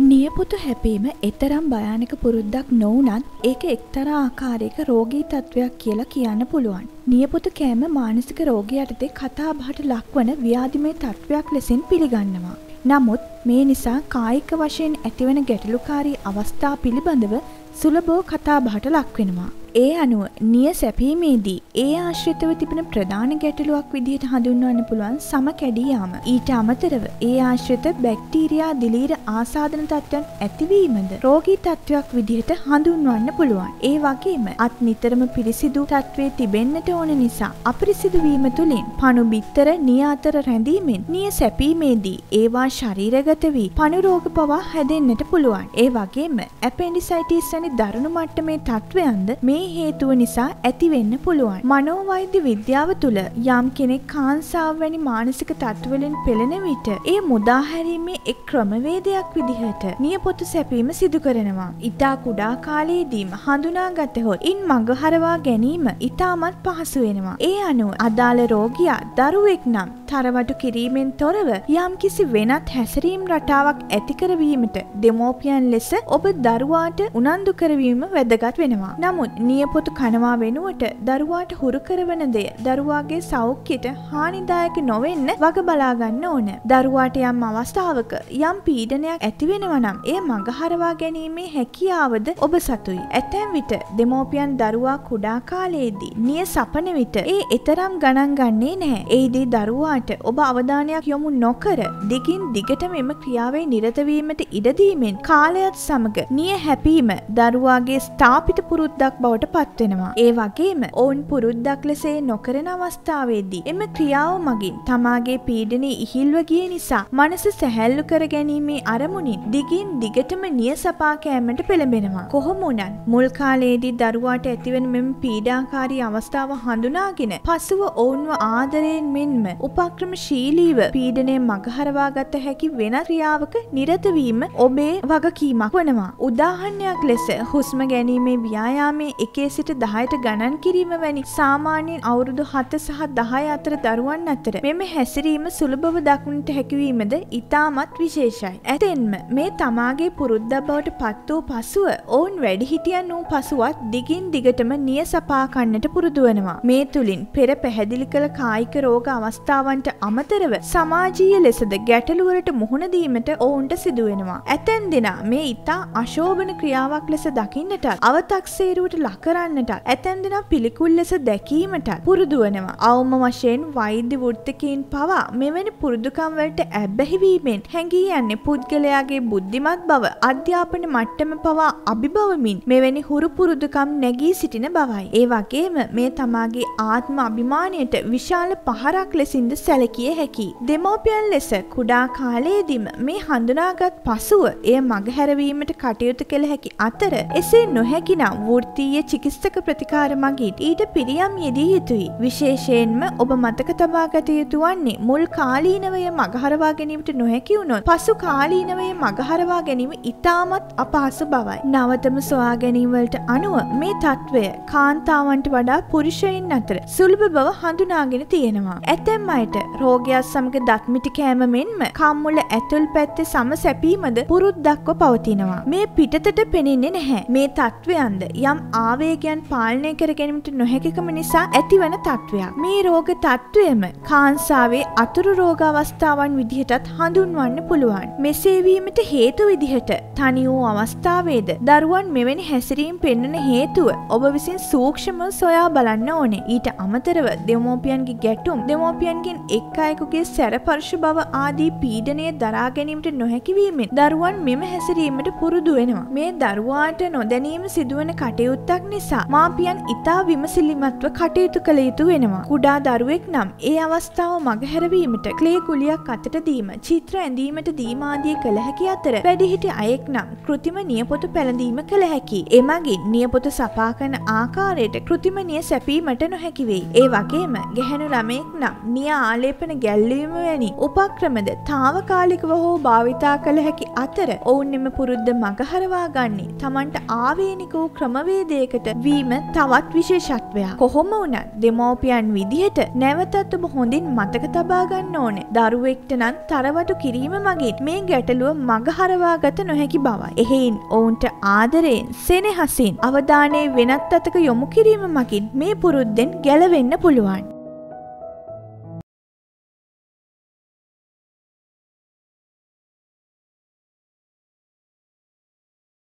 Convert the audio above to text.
නියපොතු හැපීම එතරම් භයානක පුරුද්දක් නොවනත් ඒක එක්තරා ආකාරයක රෝගී තත්ත්වයක් කියලා කියන්න පුළුවන්. නියපොතු කෑම මානසික රෝගී යටතේ කතාබහට ලක්වන ව්‍යාධිමය තත්ත්වයක් ලෙසින් පිළිගන්නවා. නමුත් මේ නිසා කායික වශයෙන් ඇතිවන ගැටලුකාරී අවස්ථා පිළිබඳව සුලබෝ කතාබහට ලක්වෙනවා. ඒ අනුව නිය සැපීමේදී ඒ ආශ්‍රිතව තිබෙන ප්‍රධාන ගැටලුවක් විදිහට හඳුන්වන්න පුළුවන් සම කැඩියාම. ඊට අමතරව ඒ ආශ්‍රිත බැක්ටීරයා දිලීර ආසාධන තත්ත්වයන් ඇතිවීමද රෝගී තත්ත්වයක් විදිහට හඳුන්වන්න පුළුවන්. ඒ වගේම අත් නිතරම පිරිසිදු තත්ත්වයේ තිබෙන්නට ඕන නිසා අපිරිසිදු වීම තුළින් පණු බිත්තර නිය අතර රැඳීමෙන් නිය සැපීමේදී ඒවා ශරීරගත වී පණු රෝග පවා හැදෙන්නට පුළුවන්. ඒ වගේම ඇපෙන්ඩිසයිටිස් වැනි දරුණු මට්ටමේ තත්ත්වයන්ද මේ මේ හේතුව නිසා ඇතිවෙන්න පුළුවන්. මනෝවෛද්‍ය විද්‍යාව තුළ යම් කෙනෙක් කාන්සාව වැනි මානසික තත්ත්වවලින් පෙළෙන විට ඒ මුදාහැරීමේ එක් ක්‍රමවේදයක් විදිහට නියපොතු සැපීම සිදු කරනවා. ඉතා කුඩා කාලයේදීම හඳුනාගතහොත් ඉන් මඟහරවා ගැනීම ඉතාමත් පහසු වෙනවා. ඒ අනුව අදාළ රෝගියා දරුවෙක් නම් තරවටු කිරීමෙන් තොරව යම්කිසි වෙනත් හැසිරීම් රටාවක් ඇතිකරවීමට දෙමෝපියන් ලෙස ඔබ දරුවාට උනන්දු කරවීම වැදගත් වෙනවා. නමුත් නියපොතු කනවා වෙනුවට දරුවාට හුරු කරවන දෙය දරුවාගේ සෞඛ්‍යයට හානිදායක නොවෙන්න වග බලාගන්න ඕන. දරුවාට යම් අවස්ථාවක යම් පීඩනයක් ඇතිවෙනවා නම් එය මගහරවා ගැනීමේ හැකියාවද ඔබ සතුයි. ඇතැම් විට දෙමෝපියන් දරුවා කුඩා කාලයේදී නිය සපන විට ඒ එතරම් ගණන් ගන්නේ නැහැ. එහිදී දරුවාට ඔබ අවධානයක් යොමු නොකර දිගින් දිගටම එම ක්‍රියාවේ නිරතවීමට ඉඩදීමෙන් කාලයත් සමග නිය හැපීම දරුවාගේ ස්ථාපිත පුරුද්දක් බවට බවට පත්වෙනවා. ඒ වගේම ඔවුන් පුරුද්දක් ලෙසේ නොකරන අවස්ථාවේදී එම ක්‍රියාව මගින් තමාගේ පීඩනය ඉහිල්ව ගිය නිසා මනස සැහැල්ලු කර ගැනීමේ අරමුණින් දිගින් දිගටම නිය සපා කෑමට පෙළඹෙනවා. කොහොම වුණත් මුල් කාලයේදී දරුවාට ඇතිවන මෙම පීඩාකාරී අවස්ථාව හඳුනාගෙන පසුව ඔවුන්ව ආදරයෙන් මෙන්ම උපක්‍රමශීලීව පීඩනය මගහරවා ගත හැකි වෙන ක්‍රියාවක නිරතවීම ඔබේ වගකීමක් වනවා. උදාහරණයක් ලෙස හුස්ම ගැනීමේ ව්‍යායාමයේ එකේ සිට දහයට ගණන් කිරීම වැනි සාමාන්‍යයෙන් අවුරුදු හත සහ දහය අතර දරුවන් අතර මෙම හැසිරීම සුළභව දක්නට හැකිවීමද ඉතාමත් විශේෂයි. ඇතෙන්ම මේ තමාගේ පුරුද්දක් බවට පත් වූ පසුව ඔවුන් වැඩිහිටියන් වූ පසුවත් දිගින් දිගටම නිය සපා කන්නට පුරුදු වනවා. මේ තුලින් පෙර පැහැදිලි කළ කායික රෝග අවස්ථාවන්ට අමතරව සමාජීය ලෙසද ගැටලුවලට මුහුණ දීමට ඔවුන්ට සිදු වෙනවා. ඇතැම් දෙනා මේ ඊතා අශෝභන ක්‍රියාවක් ලෙස දකින්නට අවතක්සේරුවට ලක් කරන්නට ඇතැන් දෙනා පිළිකුල් ලෙස දැකීමට පුරුදු වනවා. අවම වශයෙන් වෛද්‍ය වෘත්තිකයින් පවා මෙවැනි පුරුදුකම් වලට ඇබ්බැහිවීමෙන් හැඟී යන්නේ පුද්ගලයාගේ බුද්ධිමත් බව අධ්‍යාපන මට්ටම පවා අභිබවමින් මෙවැනි හුරු පුරුදුකම් නැගී සිටින බවයි. ඒ වගේම මේ තමාගේ ආත්ම අභිමානයට විශාල පහරක් ලෙසින්ද සැලකිය හැකි. දෙමෝපියන් ලෙස කුඩා කාලයේදීම මේ හඳුනාගත් පසුව එය මගහැරවීමට කටයුතු කළ හැකි අතර එසේ නොහැකිනම් වෘත්තීය ශාස්ත්‍රීය චිකිත්සක ප්‍රතිකාර මගින් ඊට පිරියම් යෙදිය යුතුයි. විශේෂයෙන්ම ඔබ මතක තබාගත යුතු වන්නේ මුල් කාලීනවය මගහරවා ගැනීමට නොහැකි වුණොත් පසු කාලීනවය මගහරවා ගැනීම ඉතාමත් අපහසු බවයි. නවතම සොයා ගැනීමවලට අනුව මේ තත්ත්වය කාන්තාවන්ට වඩා පුරුෂයින් අතර සුළුබ බව හඳුනාගෙන තියෙනවා. ඇතැම් අයට රෝගයක් සමග දත්මිටි කෑම මෙන්ම කම්මුල ඇතුල් පැත්තේ සම සැපීමද පුරුද්දක්ව පවතිනවා. මේ පිටතට පෙනෙන්නේ නැහැ. මේ තත්ත්වයන්ද යම් ආ ආවේගයන් පාලනය කර ගැනීමට නොහැකිකම නිසා ඇතිවන තත්ත්වයක්. මේ රෝග තත්ත්වයම කාන්සාවේ අතුරු රෝග අවස්ථාවන් විදිහටත් හඳුන්වන්න පුළුවන්. මෙසේවීමට හේතු විදිහට තනි වූ අවස්ථාවේද දරුවන් මෙවැනි හැසිරීම් පෙන්වන හේතුව ඔබ විසින් සූක්ෂම සොයා බලන්න ඕනේ. ඊට අමතරව දෙමෝපියන්ගේ ගැටුම් දෙමෝපියන්ගෙන් එක් අයෙකුගේ සැරපර්ශ බව ආදී පීඩනය දරා ගැනීමට නොහැකිවීමෙන් දරුවන් මෙම හැසිරීමට පුරුදු වෙනවා. මේ දරුවාට නොදැනීම සිදුවන කටයුත්තක් දෙයක් නිසා මාපියන් ඉතා විමසිලිමත්ව කටයුතු කළ යුතු වෙනවා. කුඩා දරුවෙක් නම් ඒ අවස්ථාව මගහැරවීමට ක්ලේ කුලියක් අතට දීම, චිත්‍ර ඇඳීමට දීමාදිය කළ හැකි අතර වැඩිහිටි අයෙක් නම් කෘතිම නියපොතු පැළඳීම කළ හැකි. එමගින් නියපොතු සපා කරන ආකාරයට කෘතිම නිය සැපීමට නොහැකි වෙයි. ඒ වගේම ගැහැණු ළමයෙක් නම් නිය ආලේපන ගැල්ලීම වැනි උපක්‍රමද తాවකාලිකව හෝ භාවිතා කළ හැකි අතර ඔවුන් එම පුරුද්ද මගහරවා ගන්නේ තමන්ට ආවේනික වූ ක්‍රමවේදයකට වීම තවත් විශේෂත්වයක්. කොහොම වුණත් දෙමෝපියන් විදිහට නැවතත් ඔබ හොඳින් මතක තබා ගන්න ඕනේ. දරුවෙක්ට නම් තරවටු කිරීම මගින් මේ ගැටලුව මගහරවා ගත නොහැකි බවයි. එහෙයින් ඔවුන්ට ආදරයෙන් සෙනෙහසින් අවධානය වෙනත් අතක යොමු කිරීම මගින් මේ පුරුද්දෙන් ගැලවෙන්න පුළුවන්.